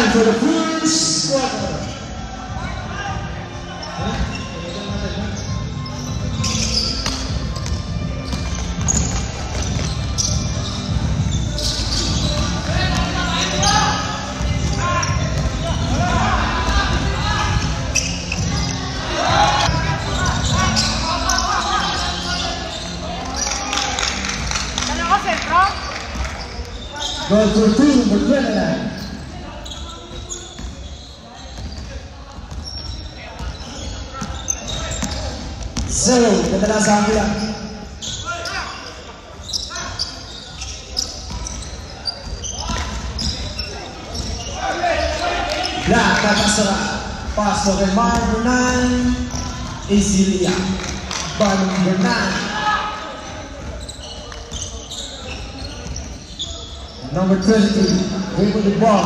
time for the first quarter. Number 22, wait with the ball.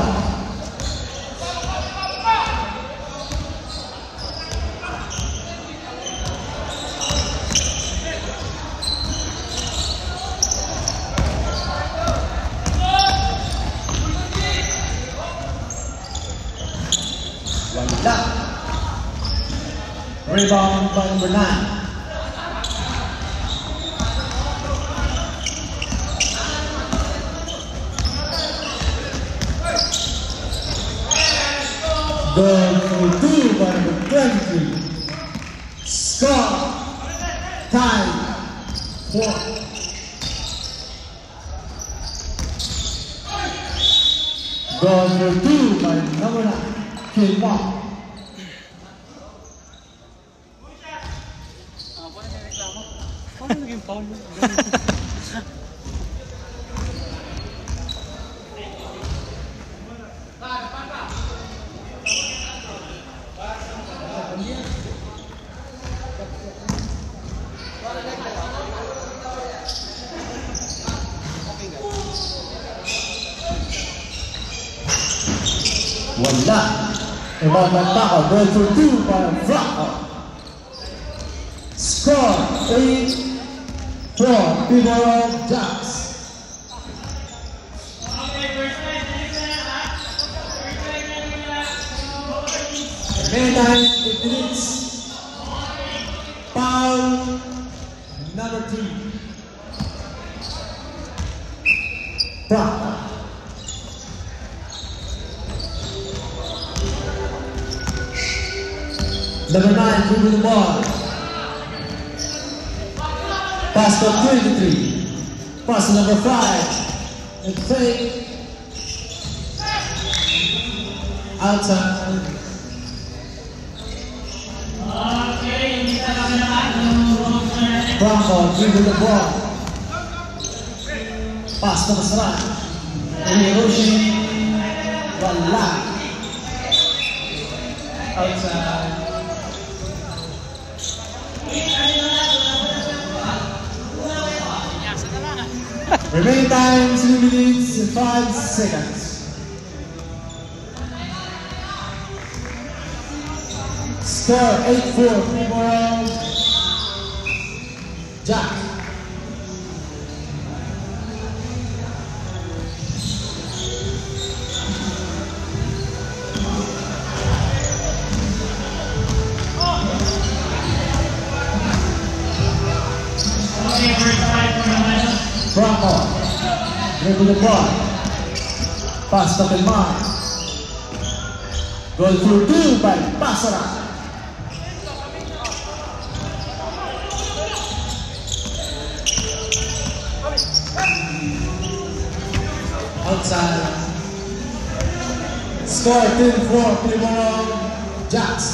Wala. Rebound by number 9. Goal for two by number 23. Score. Time. For two by number nine. Kilmar. Paano naging foul? Wala. Ibang Bantako. Goal for two by. Score. Eight. Four. Piboro Jacks. Meantime, it needs foul number three. Vraka. Number nine, moving the ball. Pass for 23. Number five. And. Outside. Franco, dribble the ball. Pass to Masran. Hiroshi. Wala. Outside. Remaining time 2 minutes and 5 seconds. Score 8-4 Primorel. Jack. Pass to Kilmar. Goal for two by Pasara. Outside. Score 10-4 Primoro Jacks.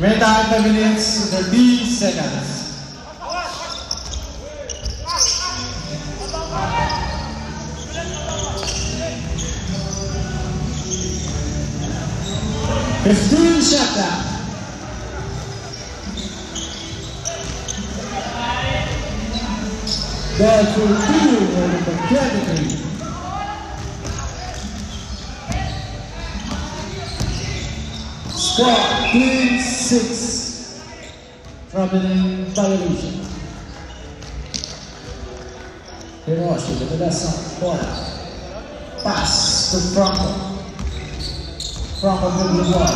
Red time 5 minutes, 30 seconds. Fifteen shut down. That's for two over the category. Squad, please six from the violation. Hiroshi, the best ball. Pass to Franco. Franco with the ball.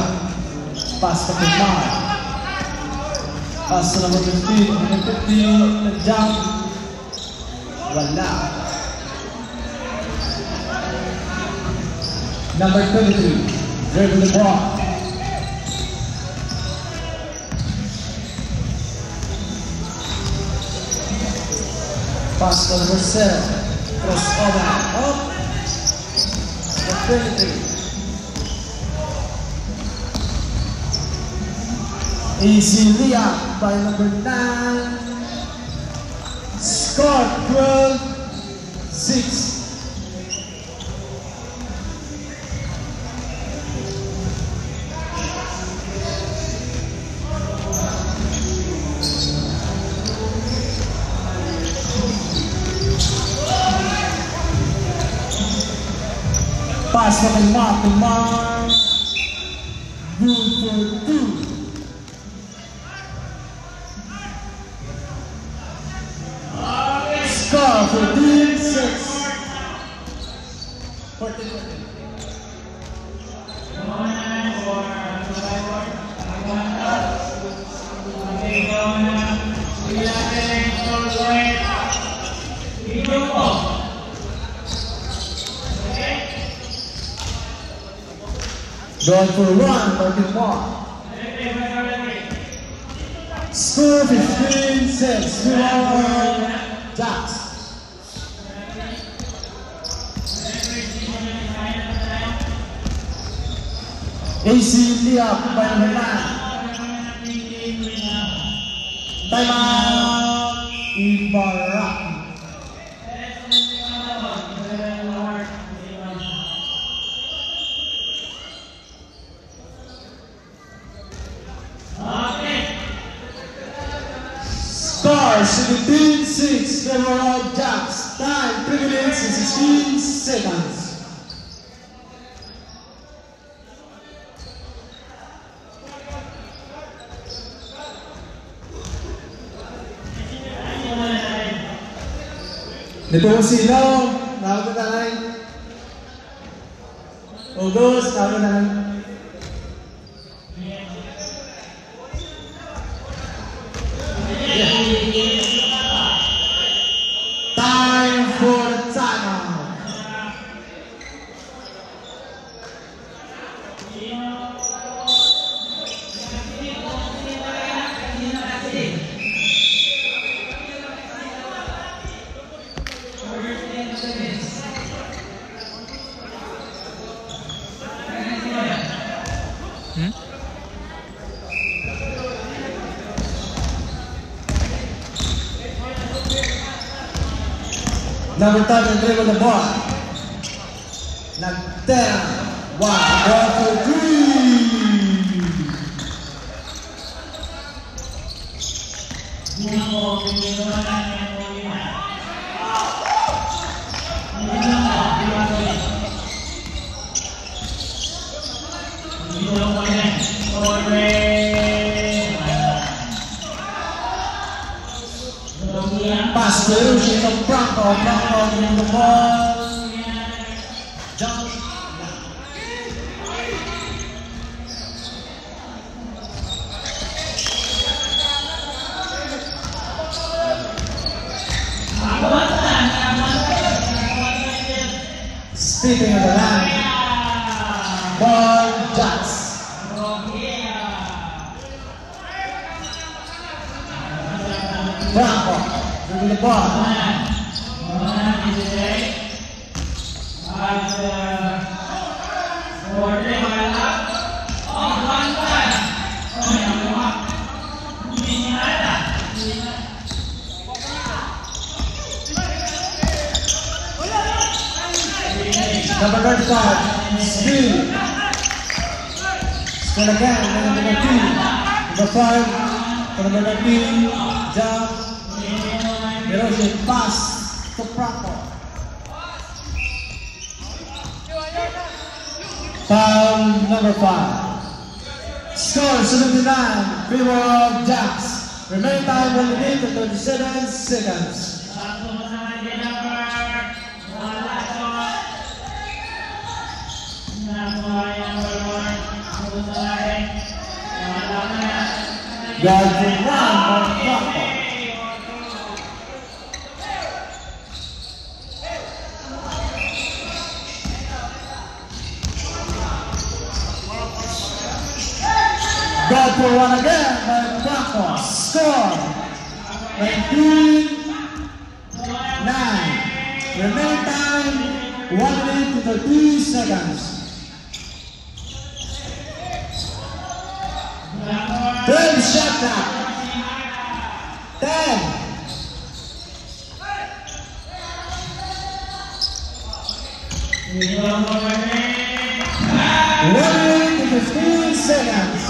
Pass to Kumar. Pass to number 15, number 15, the jump. Wala. Number 23, dribble the ball. Pass to number 7, cross up. Number 23. Easy by number 9. Score 12 6. Pass na kay Mark, kay Mark. Good for two. Score for team six. Fourteen, fourteen. Going for one, Martin Moore. Score 15 6. Remember, Jacks. AC Liap by number 9. Time out. Ibaraki. Score 17 6. Remember, Jacks. Time 3 minutes and 16 seconds. Dito ko sino, nakakita tayo. Ugos, nakakita tayo. Time for timeout. Number 10 dribble the ball. Nag-10. One, ball for three. Pass to Yoshi from Franco. Franco in the ball. Jump. Stepping of the line. Ball jacks. Franco. Dribble the ball. Number 35, Skill. Still again, number 2. 5. For number 19, jump. Erosion pass to Franco. Foul number 5. Score 79, favor of Jacks. Remaining time 1 minute and 37 seconds. Franco. God for. Score 19 9. Remaining time 1 minute to 13 seconds. Third shot clock. 10. Dua forward. 1 minute to 15 seconds.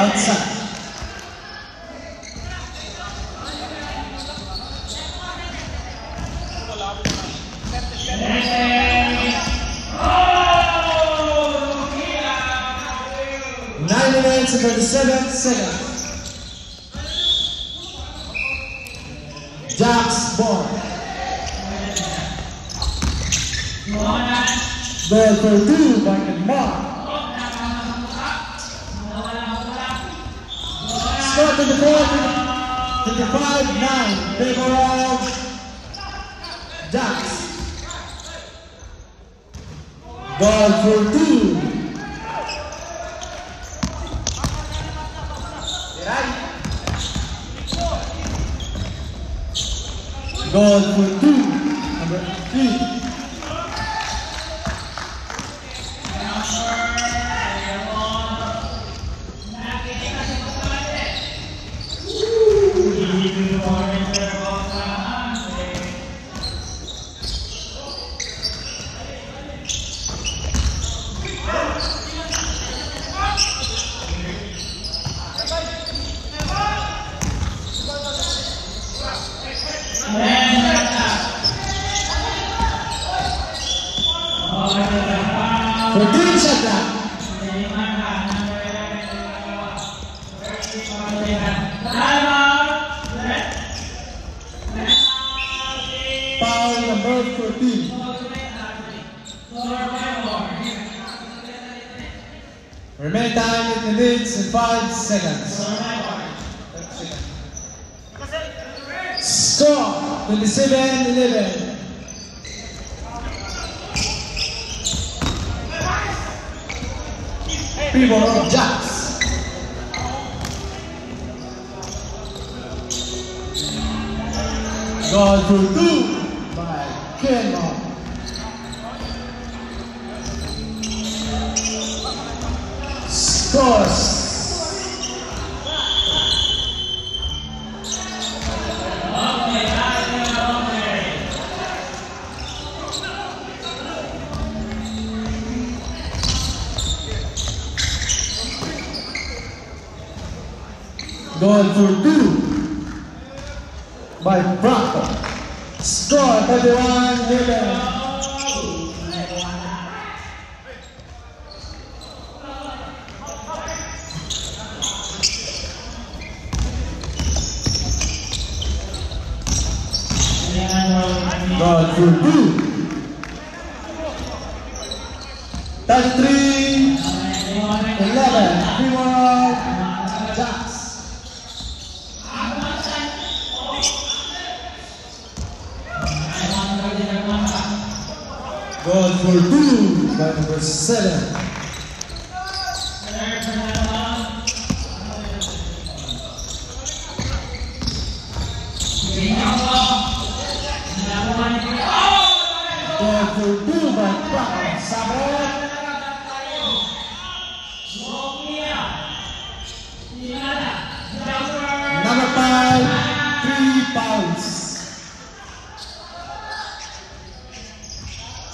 Outside. Nine minutes 37 seconds. Jack's ball. Ball for two by the Mark. Score 24, 25, 9. Favor of Jacks. Ball for two. Goal for two. love for thee. Remain time in the minutes and 5 seconds. Score 27 11. Primo Jacks. God for two. Kinlaw. Scores. God for Blue by number seven.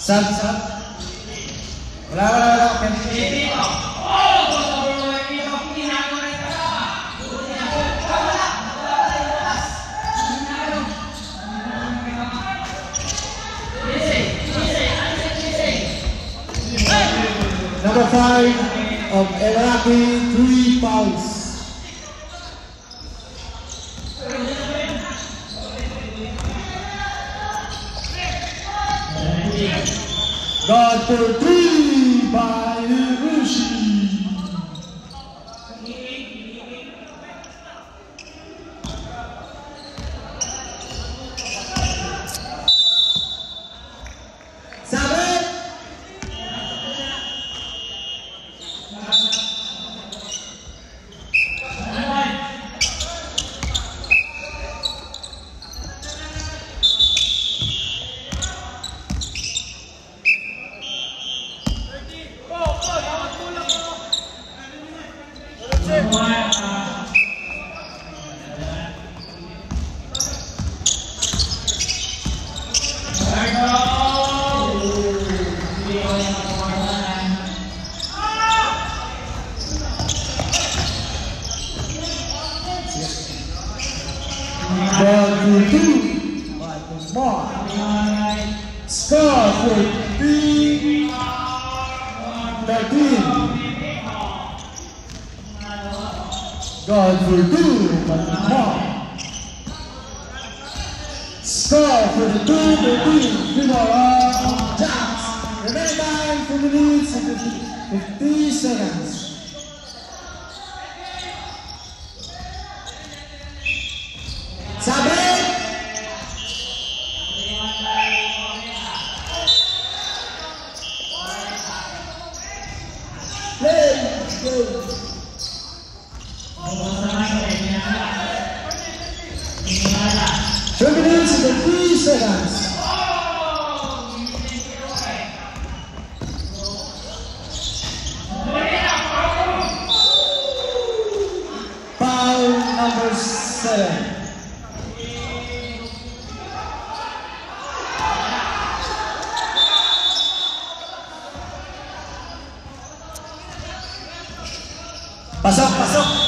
Sam, Sam. Pasok, pasok.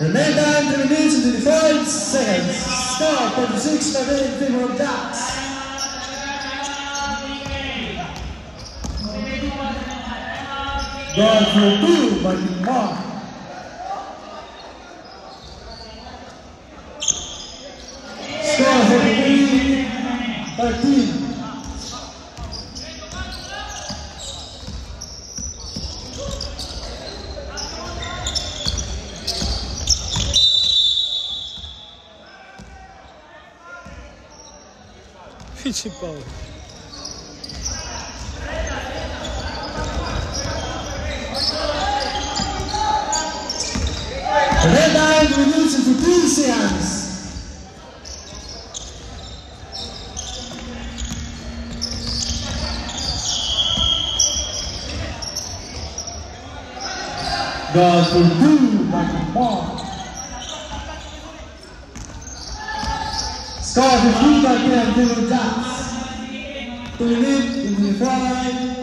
Remain time three minutes and twenty-five seconds. Score forty-six, seven in favor of Ducks. God for two, Martin Mark. Pinche Pau. Red Eye renews into two seconds. God for two, Michael Moore. Score 15 by 10 to Ducks. To live in the five.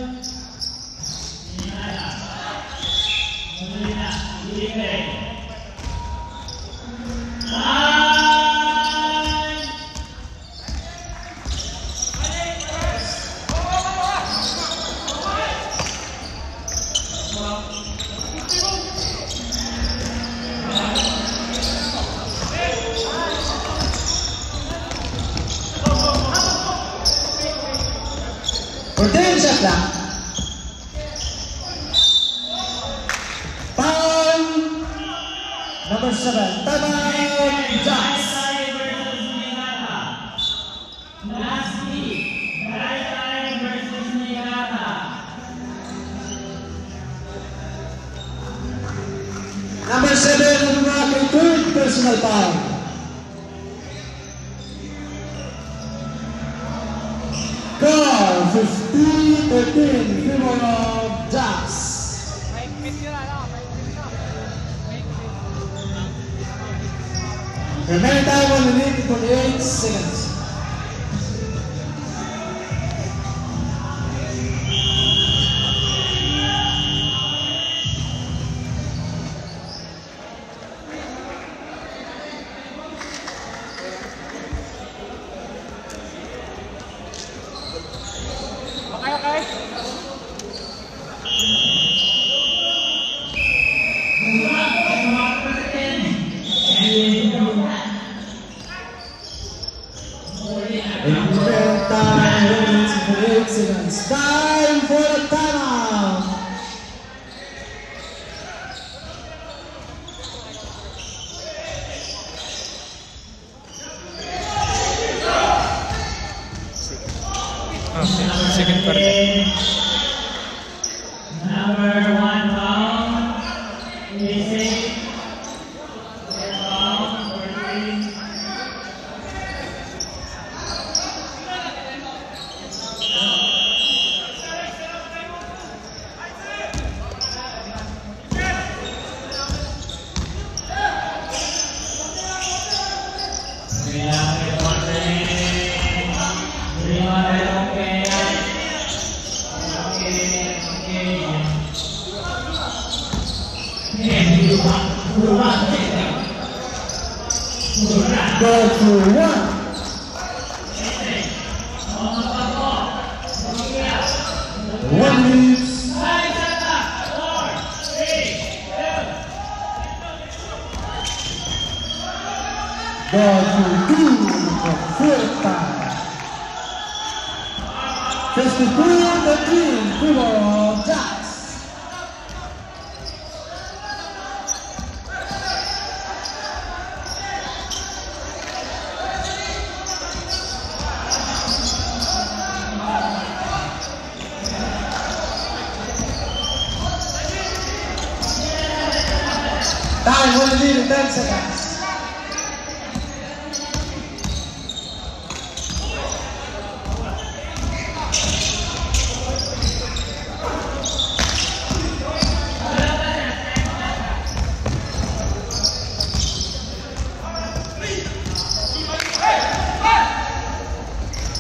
Rotate shot lang. Foul. Number seven. Timeout. Ducks. Number seven, Rocky, third personal foul. Ah, sí, siguiente parte.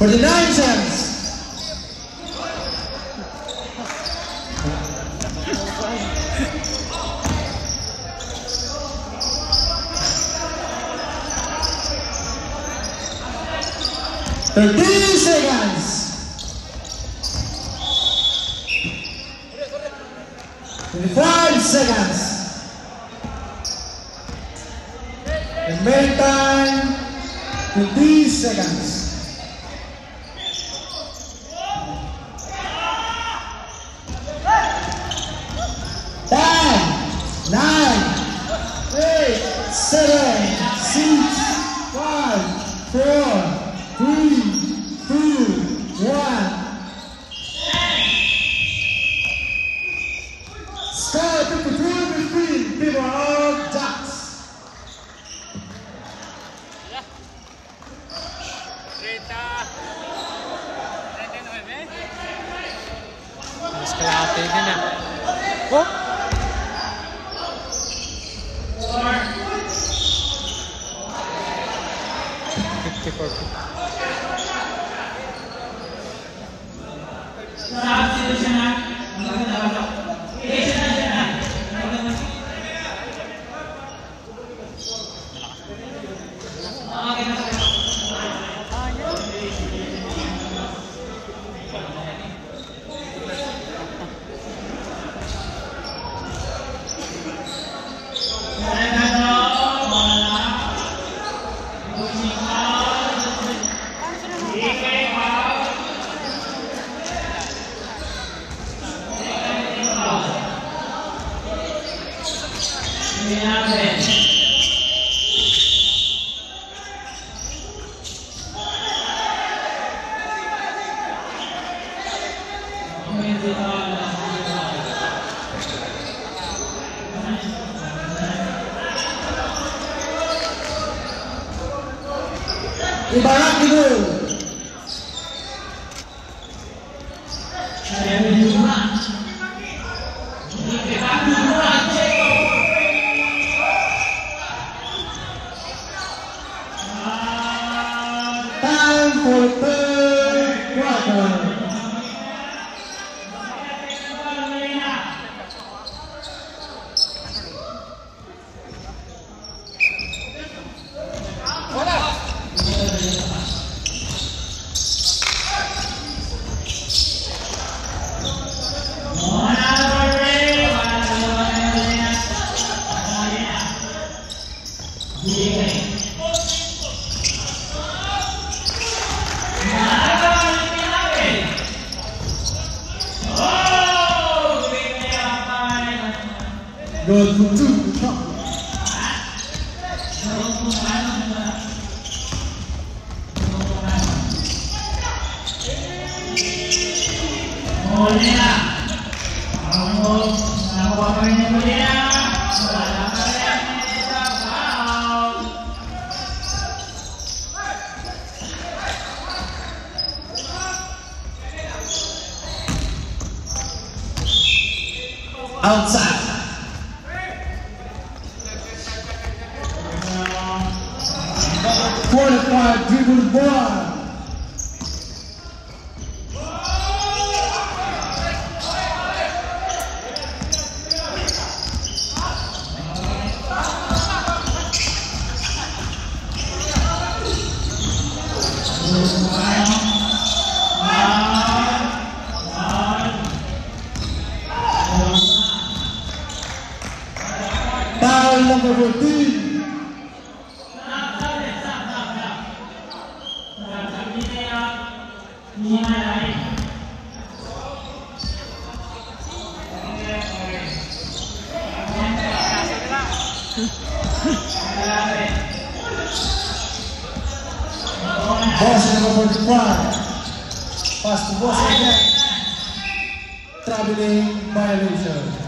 For the nine. 이거 둥둥 좋다. Oh, yeah. Bola na the de quadra. Passe com você, Traveling violation.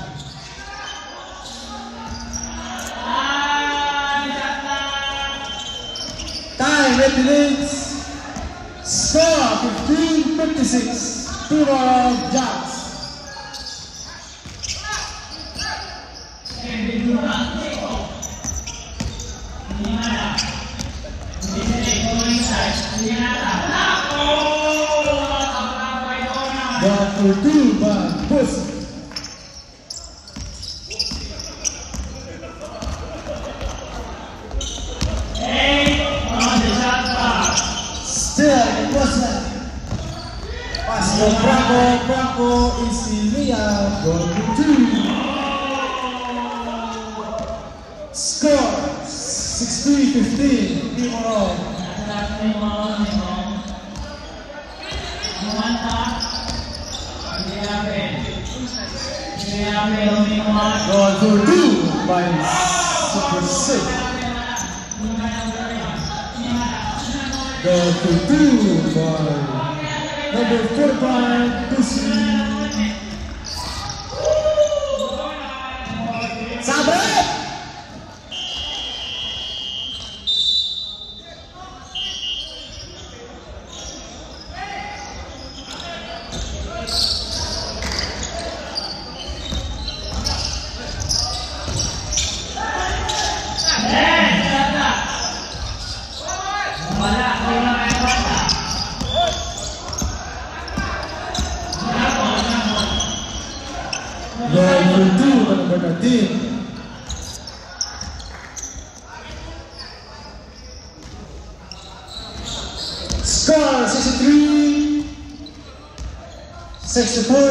Time represents score 15-56. Two-ball jump. think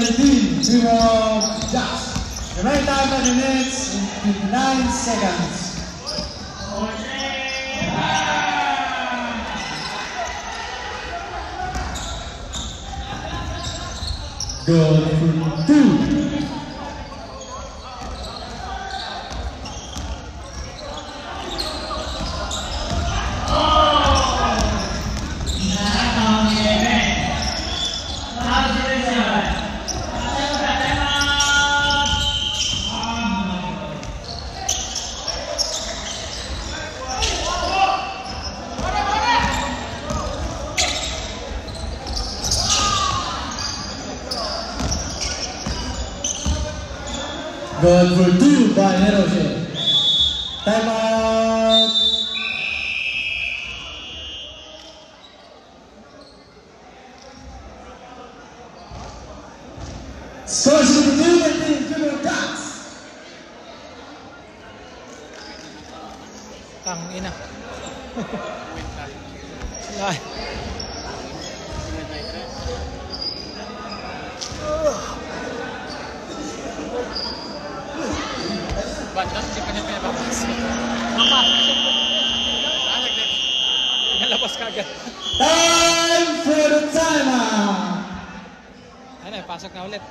13, zero, dot. The right time of the Nets in 9 seconds. Good for two. Time for the timer. Ane pasok na ulit.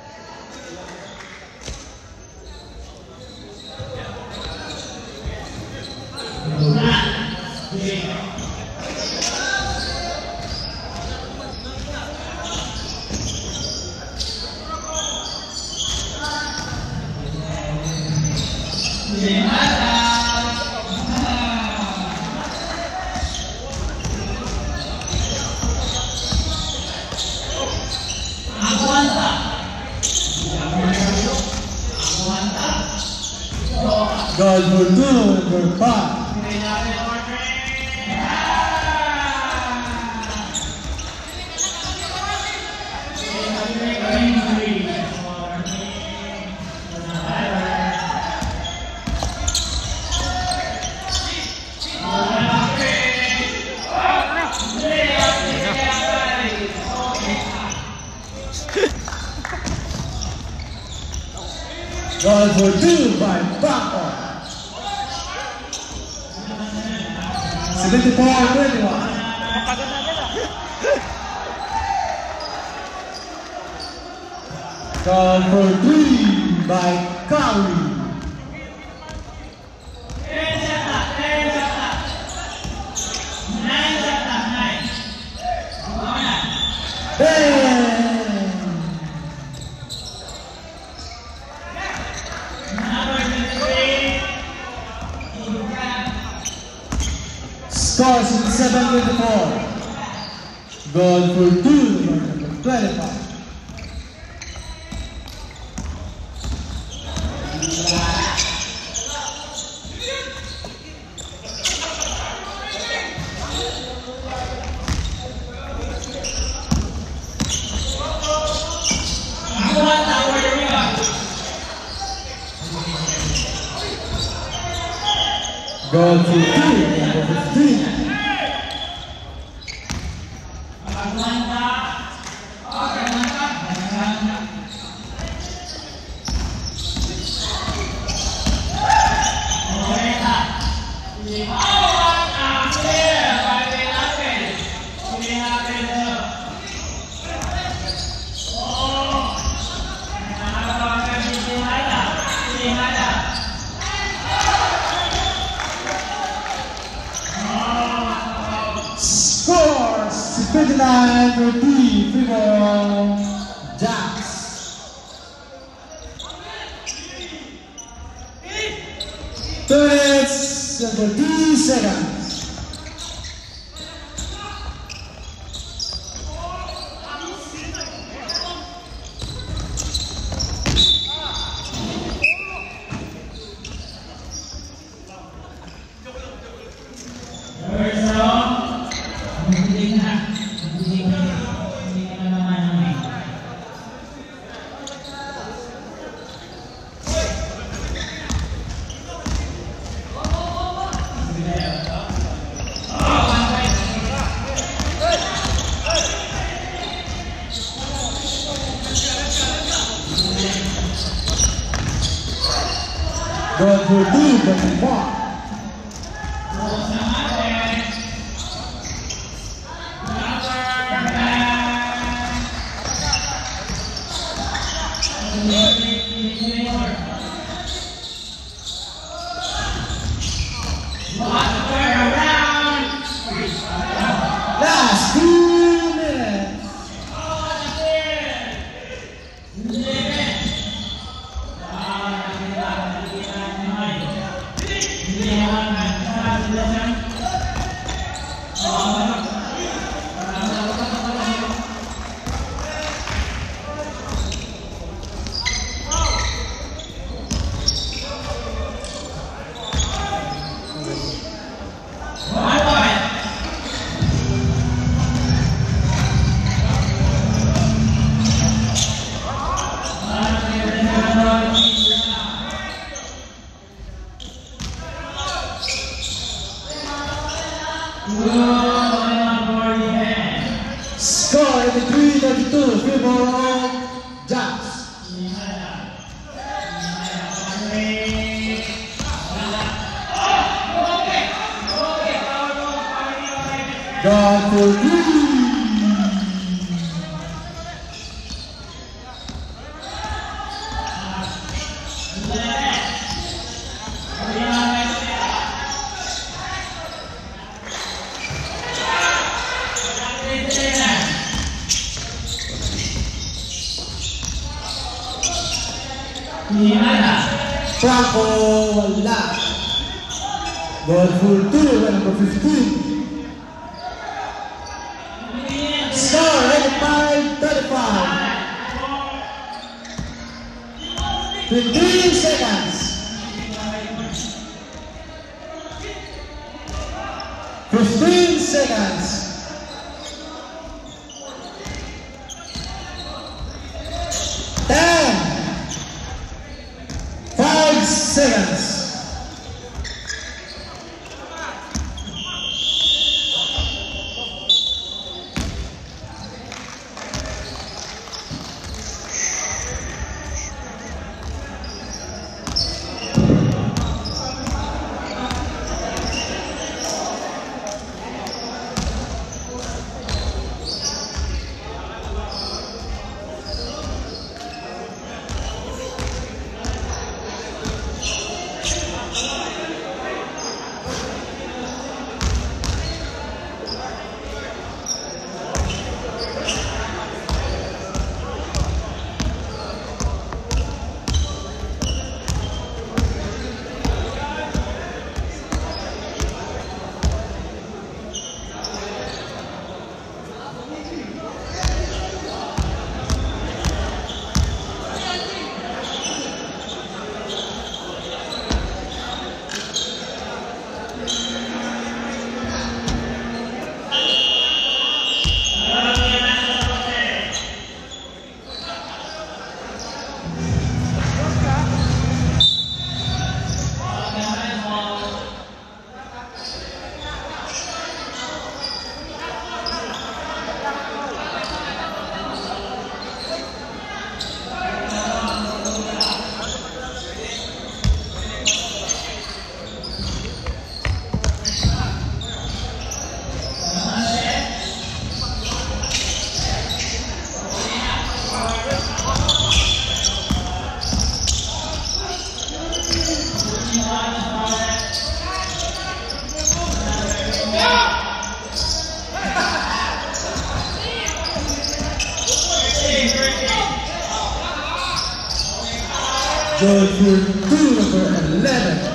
For two, number 11.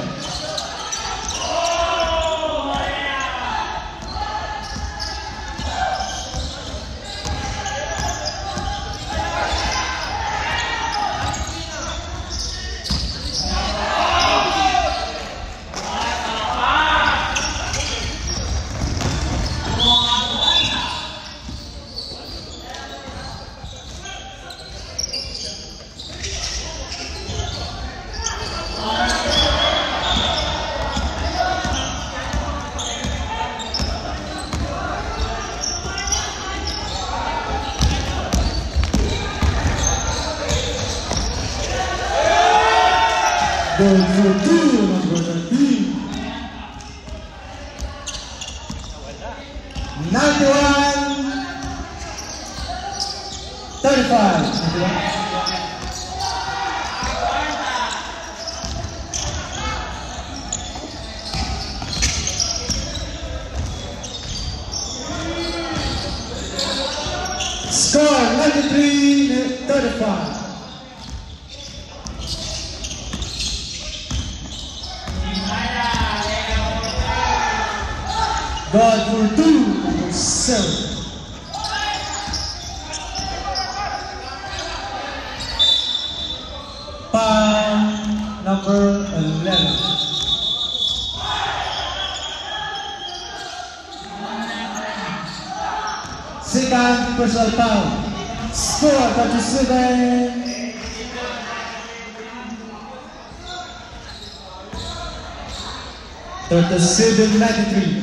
God two, number seven. Pound number 11. Second personal foul. Score 37. Thirty-seven ninety-three.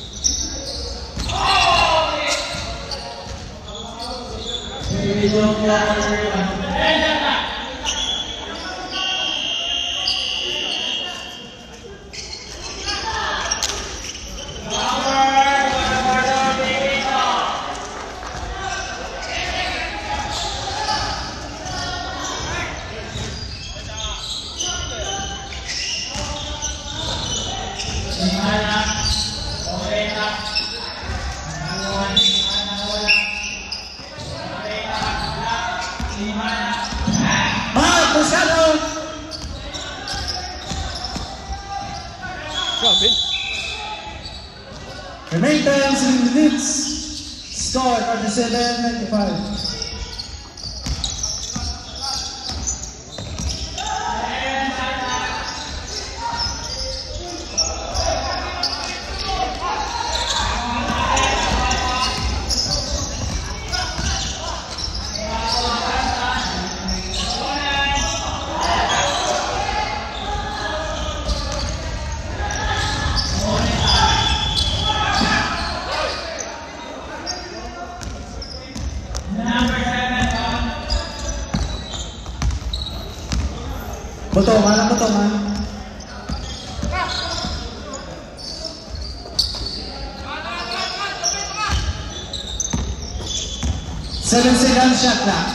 Marcos Seven seconds shot